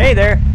Hey there!